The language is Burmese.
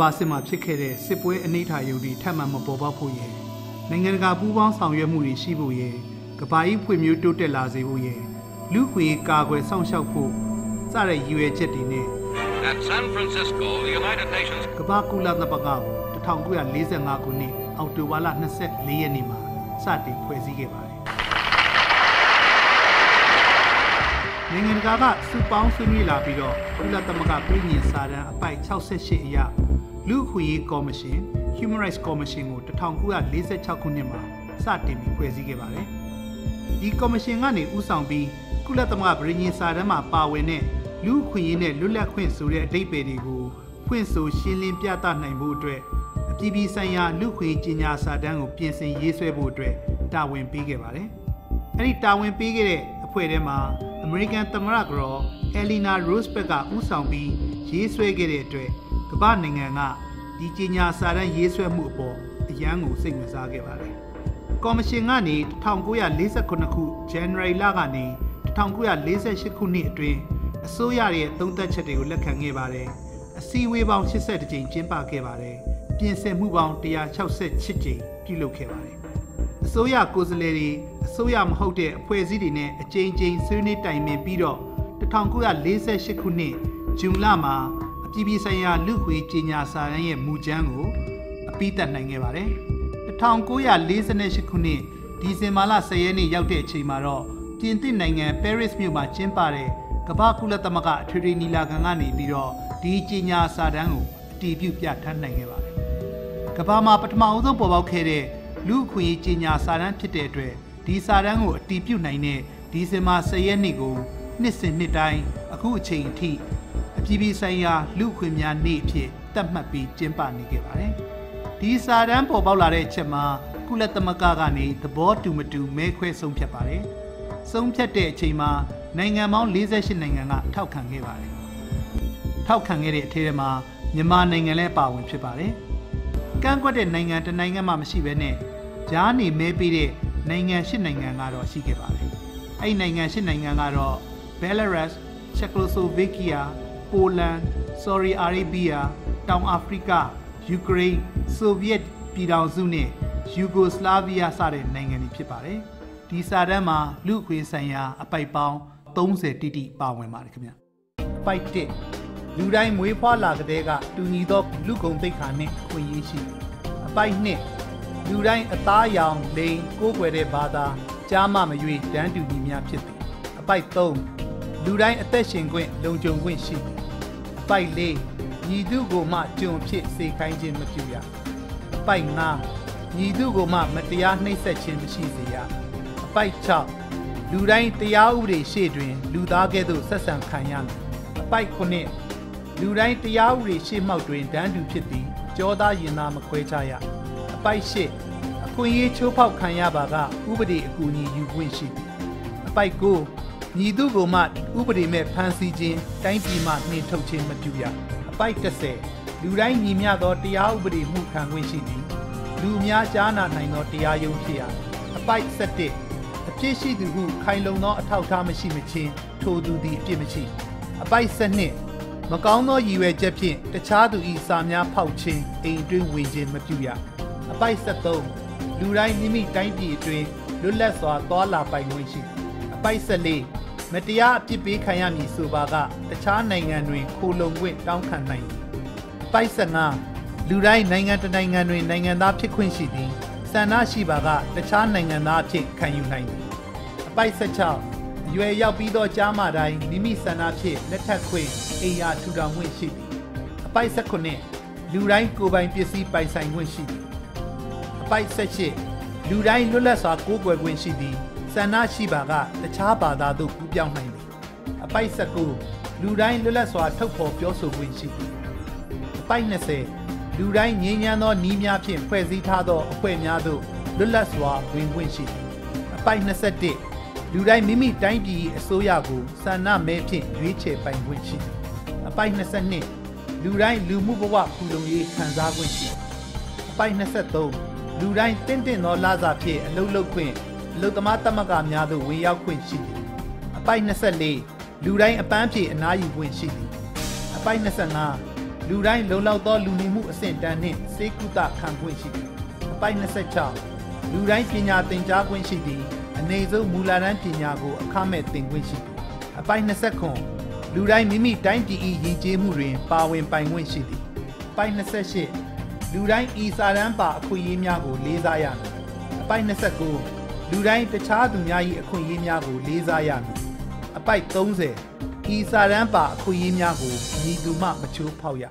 ဘာစစ်မှာဖြစ်ခဲ့တဲ့စစ်ပွဲအနိဋ္ဌာယုံတွေထပ်မံမပေါ်ပေါက်ဖို့ရယ်နိုင်ငံတကာပူးပေါင်းဆောင်ရွက်မှုတွေရှိဖို့ရယ်ကဘာကြီးဖွံ့ဖြိုးတိုးတက်လာစေဖို့ရယ်လူခွေကာကွယ်စောင့်ရှောက်ဖို့စတဲ့ရည်ရွယ်ချက်တွေနဲ့ At San Francisco, the United Nations ကမ္ဘာကုလသမဂ္ဂကို1945ခုနှစ်အောက်တိုဘာလ24ရက်နေ့မှာစတင်ဖွဲ့စည်းခဲ့ပါတယ်။နိုင်ငံတကာကစုပေါင်းဆွေးနွေးလာပြီးတော့ကုလသမဂ္ဂပြည်ညင်စာတမ်းအပိုက်68အရ လူ့အခွင့်အရေးကော်မရှင် Human Rights Commission ကို1946ခုနှစ်မှာစတင်ပြီးဖွဲ့စည်းခဲ့ပါတယ်။ဒီကော်မရှင်ကနေဦးဆောင်ပြီးကုလသမဂ္ဂပြည်ညင်စာတမ်းမှာပါဝင်တဲ့လူ့အခွင့်အရေးနဲ့လွတ်လပ်ခွင့်ဆိုတဲ့အဓိပ္ပာယ်တွေကိုဖွင့်ဆိုရှင်းလင်းပြသနိုင်ဖို့အတွက်အပြည်ပြည်ဆိုင်ရာလူ့ခွင့်ကြီးညာစာတမ်းကိုပြင်ဆင်ရေးဆွဲဖို့အတွက်တာဝန်ပေးခဲ့ပါတယ်။အဲဒီတာဝန်ပေးခဲ့တဲ့အဖွဲ့ထဲမှာ American သမ္မတကတော် Elena Roosevelt ကဦးဆောင်ပြီးရေးဆွဲခဲ့တဲ့အတွက် ကမ္ဘာနိုင်ငံကဒီကြီးညာစာတမ်းရေးဆွဲမှုအပေါ်အရန်ကိုစိတ်ဝင်စားခဲ့ပါတယ်။ကော်မရှင်ကနေ1948ခု January လကနေ1948ခုနှစ်အတွင်းအစိုးရရဲ့သုံးသက်ချက်တွေကိုလက်ခံခဲ့ပါတယ်။အစည်းအဝေးပေါင်း82ကြိမ်ကျင်းပခဲ့ပါတယ်။ပြင်ဆင်မှုပေါင်း168ကြိမ်ပြုလုပ်ခဲ့ပါတယ်။အစိုးရကိုယ်စားလှယ်တွေအစိုးရမဟုတ်တဲ့အဖွဲ့အစည်းတွေနဲ့အကြိမ်ကြိမ်ဆွေးနွေးတိုင်ပင်ပြီးတော့1948ခုနှစ်ဇွန်လမှာအ ပြည်ပြည်ဆိုင်ရာလူ့ခွေကြီးညာစာတမ်းရဲ့မူကြမ်းကိုအပိသက်နိုင်ခဲ့ပါတယ်။1948ခုနှစ်ဒီဇင်ဘာလ10ရက်နေ့ရောက်တဲ့အချိန်မှာတော့ပြင်သစ်နိုင်ငံပဲရစ်မြို့မှာကျင်းပတဲ့ကမ္ဘာကုလသမဂ္ဂအထွေထွေညီလာခံကနေပြီးတော့ဒီကြီးညာစာတမ်းကိုအတည်ပြုပြဋ္ဌာန်းနိုင်ခဲ့ပါတယ်။ကမ္ဘာမှာပထမအဆုံးပေါ်ပေါက်ခဲ့တဲ့လူ့အခွင့်အရေးကြီးညာစာတမ်းဖြစ်တဲ့အတွက်ဒီစာတမ်းကိုအတည်ပြုနိုင်တဲ့ဒီဇင်ဘာ10ရက်နေ့ကိုနှစ်စဉ်နှစ်တိုင်းအခုအချိန်အထိ အပြည်ပြည်ဆိုင်ရာလူ့အခွင့်များနေ့အဖြစ်သတ်မှတ်ပြီးကျင်းပနေခဲ့ပါတယ်။ဒီစာတမ်းပေါ်ပေါက်လာတဲ့အချက်မှာကုလသမဂ္ဂကနေသဘောတူမတူမဲခွဲဆုံးဖြတ်ပါတယ်။ဆုံးဖြတ်တဲ့အချိန်မှာနိုင်ငံပေါင်း48နိုင်ငံကထောက်ခံခဲ့ပါတယ်။ထောက်ခံခဲ့တဲ့အထက်မှာမြန်မာနိုင်ငံလည်းပါဝင်ဖြစ်ပါတယ်။ကန့်ကွက်တဲ့နိုင်ငံတစ်နိုင်ငံမှမရှိဘဲနဲ့ဂျားနေမဲပေးတဲ့နိုင်ငံ၈နိုင်ငံကတော့ရှိခဲ့ပါတယ်။အဲ့ဒီနိုင်ငံ၈နိုင်ငံကတော့ Belarus, Czechoslovakia, Poland, Saudi Arabia, တောင်အာဖရိက Ukraine, Soviet ပြည်ထောင်စုနဲ့ Yugoslavia စတဲ့နိုင်ငံတွေဖြစ်ပါတယ်။ဒီစာတမ်းမှာလူ့အခွင့်ဆိုင်ရာအပိုက်ပေါင်း30တိတိပါဝင်ပါတယ်ခင်ဗျ။အပိုက်1လူတိုင်းမွေးဖွားလာကတဲ့ကတူညီသောလူကုန်သိက္ခာနှင့်ခွင့်ရရှိအပိုက်2လူတိုင်းအသားရောင်လိန်ကိုးကွယ်တဲ့ဘာသာကြားမမရွေတန်းတူညီများဖြစ်သည်အပိုက်3လူတိုင်းအသက်ရှင်ခွင့်လုံခြုံခွင့်ရှိသည်အ ပိုက်4ညီသူကိုမှကျွန်ဖြစ်စေခိုင်းခြင်းမပြုရအပိုက်5ညီသူကိုမှမတရားနှိပ်စက်ခြင်းမရှိစေရအပိုက်6လူတိုင်းတရားဥပဒေရှေ့တွင် လူသားကဲ့သို့ဆက်ဆံခံရမည်အပိုက်9လူတိုင်းတရားဥပဒေရှေ့မှောက်တွင်တန်းတူဖြစ်သည်ကြောသားရင်သားမခွဲခြားရအပိုက်8အခွင့်အရေးချိုးဖောက်ခံရပါကဥပဒေအကူအညီယူခွင့်ရှိသည်အပိုက်9 ညီသူကိုမှဥပဒေမဲ့ဖမ်းဆီးခြင်းတိုင်းပြည်မှနှင်ထုတ်ခြင်းမပြုရအပိုက်10လူတိုင်းညီမျှသောတရားဥပဒေမှုခံခွင့်ရှိသည်လူများကြားနာနိုင်သောတရားရုံးဖြစ်ရအပိုက်7အပြစ်ရှိသူဟုခိုင်လုံသောအထောက်အထားမရှိမချင်းထိုသူသည်အပြစ်မရှိအပိုက်7မကောင်းသောရည်ရွယ်ချက်ဖြင့်တခြားသူ၏စာများဖောက်ခြင်းအိမ်အတွင်းဝင်ခြင်းမပြုရအပိုက်73လူတိုင်းမိမိတိုင်းပြည်အတွင်းလွတ်လပ်စွာသွားလာပိုင်ခွင့်ရှိအပိုက်14 မတရားအပြစ်ပေးခံရမည်ဆိုပါကတခြားနိုင်ငံတွင်ခိုလုံခွင့်တောင်းခံနိုင်သည်အပိုက်15လူတိုင်းနိုင်ငံတစ်နိုင်ငံတွင်နိုင်ငံသားဖြစ်ခွင့်ရှိသည်ဆန္ဒရှိပါကတခြားနိုင်ငံသားအဖြစ်ခံယူနိုင်သည်အပိုက်16အရွယ်ရောက်ပြီးသောကြားမတိုင်းမိမိဆန္ဒဖြင့်လက်ထပ်ခွင့်အိမ်ယာထူထောင်ခွင့်ရှိသည်အပိုက်19လူတိုင်းကိုယ်ပိုင်ပစ္စည်းပိုင်ဆိုင်ခွင့်ရှိသည်အပိုက်18လူတိုင်းလွတ်လပ်စွာကိုးကွယ်ခွင့်ရှိသည် ဆန္ဒရှိပါကတခြားဘာသာသို့ကူးပြောင်းနိုင်သည်အပိုက်19လူတိုင်းလွတ်လပ်စွာထုတ်ဖော်ပြောဆိုခွင့်ရှိသည်အပိုက်20လူတိုင်းငြိမ်းချမ်းသောဤများဖြင့်ဖွဲ့စည်းထားသောအဖွဲ့များသို့လွတ်လပ်စွာဝင်ခွင့်ရှိသည်အပိုက်21လူတိုင်းမိမိတိုင်းပြည်အစိုးရကိုဆန္ဒမဲဖြင့်ရွေးချယ်ပိုင်ခွင့်ရှိသည်အပိုက်22လူတိုင်းလူမှုဘဝဖူလုံရေးခံစားခွင့်ရှိသည်အပိုက်23လူတိုင်းတင့်တင့်သောလစာဖြင့်အလုပ်လုပ်ခွင့် အလုပ်သမားသမဂ္ဂများသို့ဝင်ရောက်ခွင့်ရှိသည်အပိုက်24လူတိုင်းအပန်းဖြေအနားယူခွင့်ရှိသည်အပိုက်25လူတိုင်းလုံလောက်သောလူနေမှုအဆင့်တန်းနှင့်စေကုသခံခွင့်ရှိသည်အပိုက်26လူတိုင်းပညာသင်ကြားခွင့်ရှိသည်အနေဆုံးမူလတန်းပညာကိုအခမဲ့သင်ခွင့်ရှိသည်အပိုက်29လူတိုင်းမိမိတိုင်းပြည်၏ရည်ကြီးမှုတွင်ပါဝင်ပိုင်ခွင့်ရှိသည်အပိုက်28လူတိုင်းဤစာတန်းပါအခွင့်အရေးများကိုလေးစားရမည်အပိုက်29 လူတိုင်းတခြားသူများ၏အခွင့်အရေးများကိုလေးစားရမည်အပိုက်30ဤစာတန်းပါအခွင့်အရေးများကိုညီသူမှမချိုးဖောက်ရ